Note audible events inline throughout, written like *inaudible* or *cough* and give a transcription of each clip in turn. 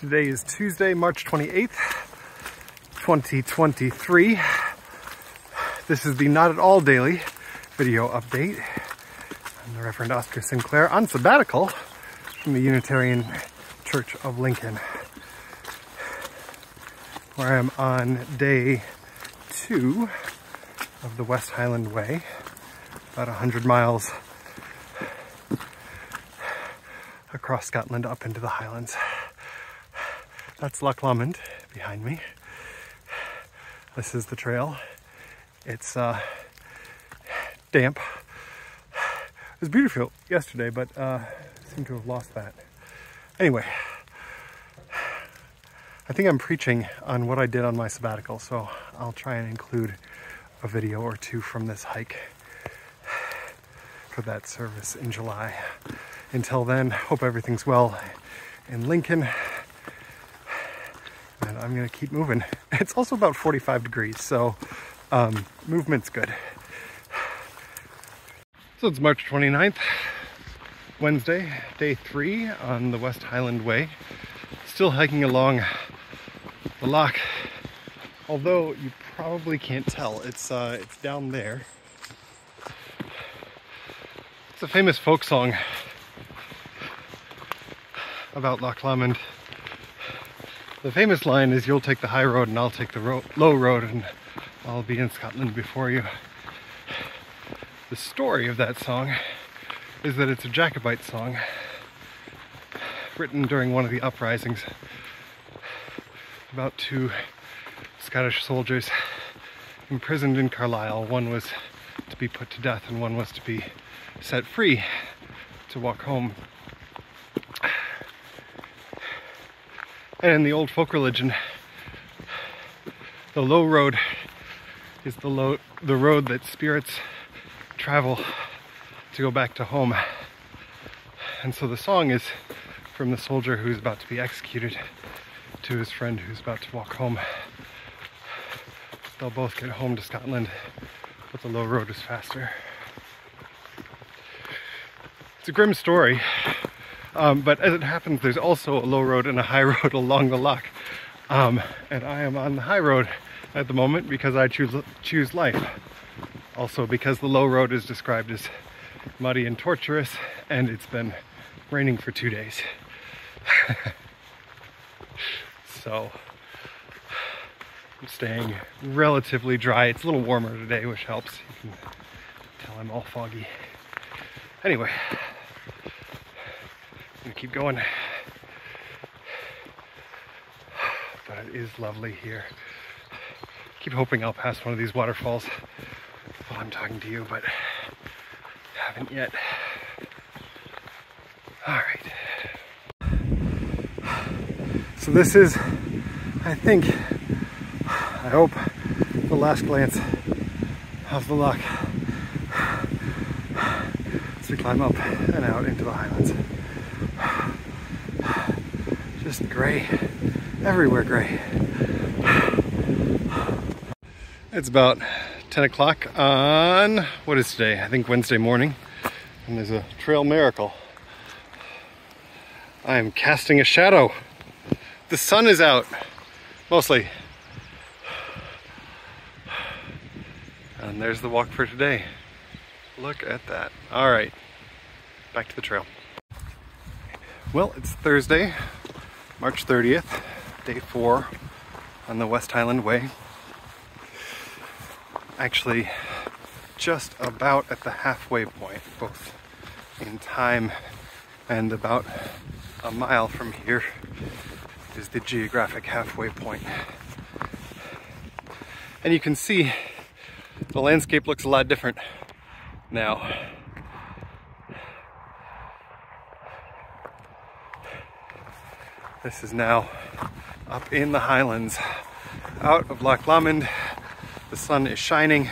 Today is Tuesday, March 28th, 2023. This is the Not at All Daily video update. I'm the Reverend Oscar Sinclair on sabbatical from the Unitarian Church of Lincoln, where I'm on day two of the West Highland Way, about 100 miles across Scotland up into the Highlands. That's Loch Lomond behind me. This is the trail. It's uh, damp. It was beautiful yesterday, but uh, seem to have lost that. Anyway, I think I'm preaching on what I did on my sabbatical, so I'll try and include a video or two from this hike for that service in July. Until then, hope everything's well in Lincoln I'm gonna keep moving. *laughs* It's also about 45 degrees, so um, movement's good. So it's March 29th, Wednesday, day three on the West Highland Way. Still hiking along the loch, although you probably can't tell, it's, uh, it's down there. It's a famous folk song about Loch Lomond the famous line is you'll take the high road and I'll take the ro low road and I'll be in Scotland before you. The story of that song is that it's a Jacobite song written during one of the uprisings about two Scottish soldiers imprisoned in Carlisle. One was to be put to death and one was to be set free to walk home And in the old folk religion, the low road is the low the road that spirits travel to go back to home. And so the song is from the soldier who's about to be executed to his friend who's about to walk home. They'll both get home to Scotland, but the low road is faster. It's a grim story, um, but as it happens, there's also a low road and a high *laughs* road along the loch. Um, and I am on the high road at the moment because I choose, choose life. Also because the low road is described as muddy and torturous and it's been raining for two days. *laughs* so I'm staying relatively dry. It's a little warmer today, which helps. You can tell I'm all foggy. Anyway, gonna keep going. But it is lovely here. Keep hoping I'll pass one of these waterfalls while I'm talking to you, but haven't yet. All right. So this is, I think, I hope, the last glance of the loch as we climb up and out into the highlands. Just gray, everywhere gray. It's about 10 o'clock on, what is today? I think Wednesday morning. And there's a trail miracle. I am casting a shadow. The sun is out, mostly. And there's the walk for today. Look at that. All right, back to the trail. Well, it's Thursday, March 30th, day four on the West Highland Way. Actually, just about at the halfway point, both in time and about a mile from here is the geographic halfway point. And you can see the landscape looks a lot different now. This is now up in the highlands, out of Loch Lomond. The sun is shining,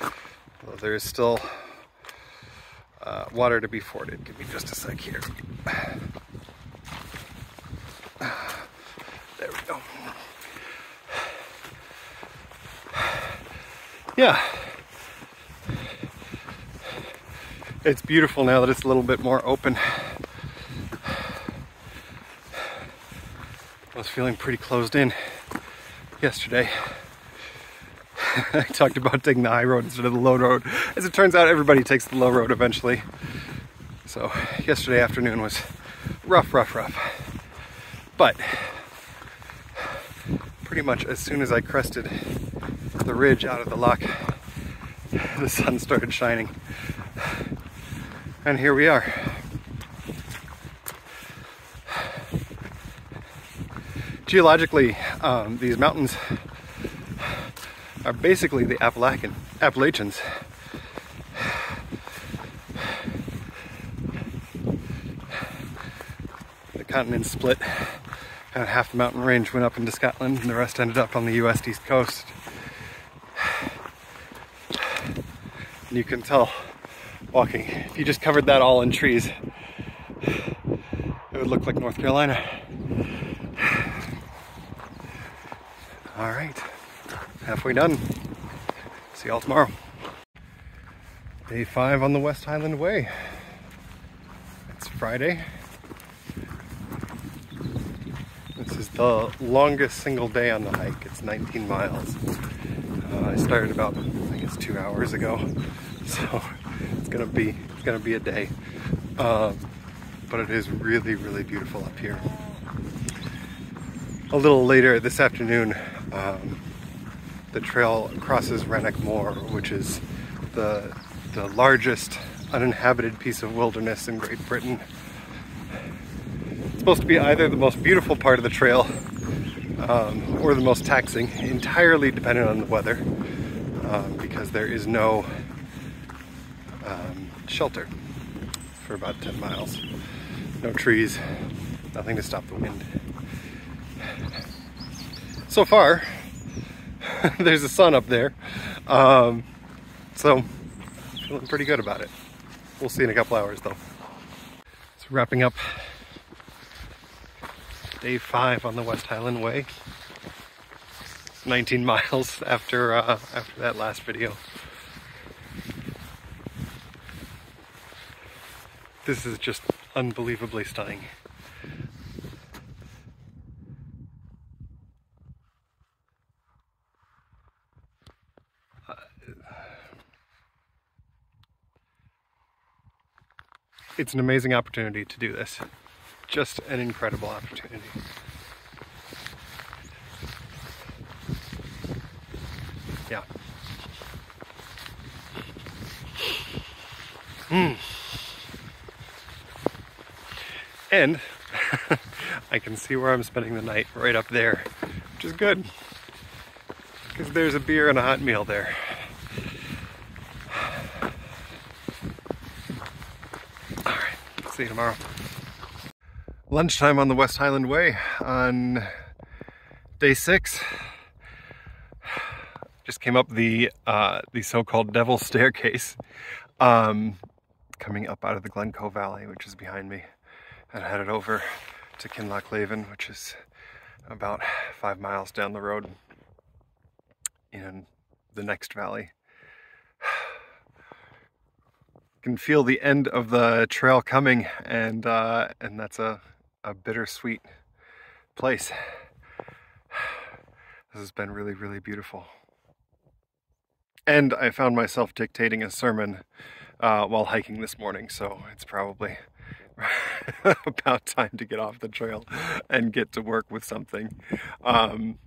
though there is still uh, water to be forded. Give me just a sec here. There we go. Yeah. It's beautiful now that it's a little bit more open. Feeling pretty closed in yesterday. *laughs* I talked about taking the high road instead of the low road. As it turns out, everybody takes the low road eventually. So yesterday afternoon was rough, rough, rough. But pretty much as soon as I crested the ridge out of the loch, the sun started shining. And here we are. Geologically, um, these mountains are basically the Appalachian, Appalachians. The continent split and half the mountain range went up into Scotland and the rest ended up on the US east coast. And you can tell walking, if you just covered that all in trees, it would look like North Carolina. All right, halfway done. See y'all tomorrow. Day five on the West Highland Way. It's Friday. This is the longest single day on the hike. It's 19 miles. Uh, I started about, I guess, two hours ago. *laughs* So it's gonna be, it's gonna be a day. Um, but it is really, really beautiful up here. A little later this afternoon, um, the trail crosses Rannoch Moor, which is the, the largest uninhabited piece of wilderness in Great Britain. It's supposed to be either the most beautiful part of the trail um, or the most taxing, entirely dependent on the weather, um, because there is no um, shelter for about 10 miles. No trees, nothing to stop the wind. So far, *laughs* there's a sun up there. Um, so, feeling pretty good about it. We'll see in a couple hours though. So wrapping up day five on the West Highland Way. 19 *laughs* miles after uh, after that last video. This is just unbelievably stunning. It's an amazing opportunity to do this. Just an incredible opportunity. Yeah. Hmm. And *laughs* I can see where I'm spending the night right up there, which is good. Because there's a beer and a hot meal there. See you tomorrow. Lunchtime on the West Highland Way on day six. Just came up the uh, the so-called Devil *laughs* Staircase, um, coming up out of the Glencoe Valley, which is behind me, and headed over to Kinlochleven, which is about five miles down the road in the next valley can feel the end of the trail coming and uh, and that's a, a bittersweet place. *sighs* This has been really, really beautiful. And I found myself dictating a sermon uh, while hiking this morning, so it's probably *laughs* about time to get off the trail and get to work with something. Um,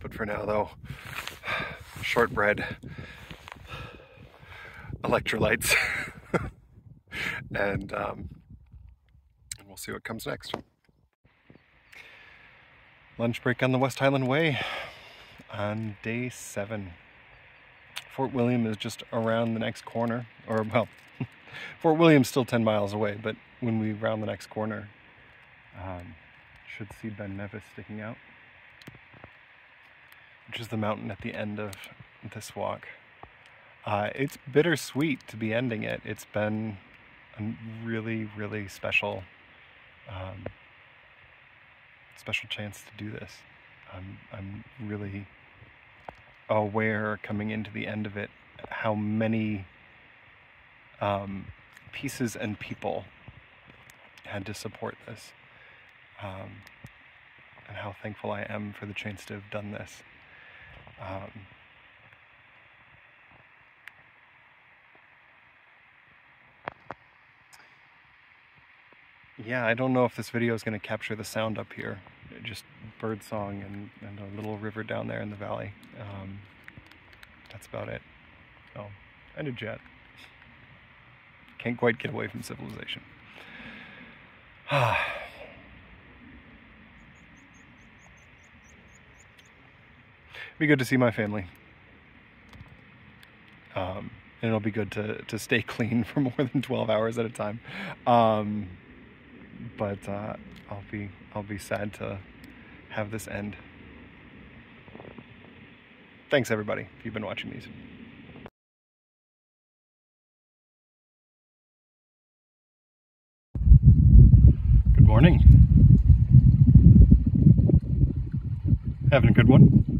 but for now, though, *sighs* shortbread electrolytes. *laughs* and, um, and we'll see what comes next. Lunch break on the West Highland Way on day seven. Fort William is just around the next corner, or well, *laughs* Fort William's still 10 miles away, but when we round the next corner, um, should see Ben Nevis sticking out, which is the mountain at the end of this walk. Uh, it's bittersweet to be ending it. It's been a really, really special, um, special chance to do this. I'm, I'm really aware coming into the end of it how many um, pieces and people had to support this. Um, and how thankful I am for the chance to have done this. Um, yeah, I don't know if this video is going to capture the sound up here. Just bird song and, and a little river down there in the valley. Um, that's about it. Oh, and a jet. Can't quite get away from civilization. Ah. *sighs* be good to see my family. Um, and it'll be good to, to stay *laughs* clean for more than 12 hours at a time. Um, but uh, I'll be I'll be sad to have this end. Thanks everybody if you've been watching these. Good morning. Having a good one?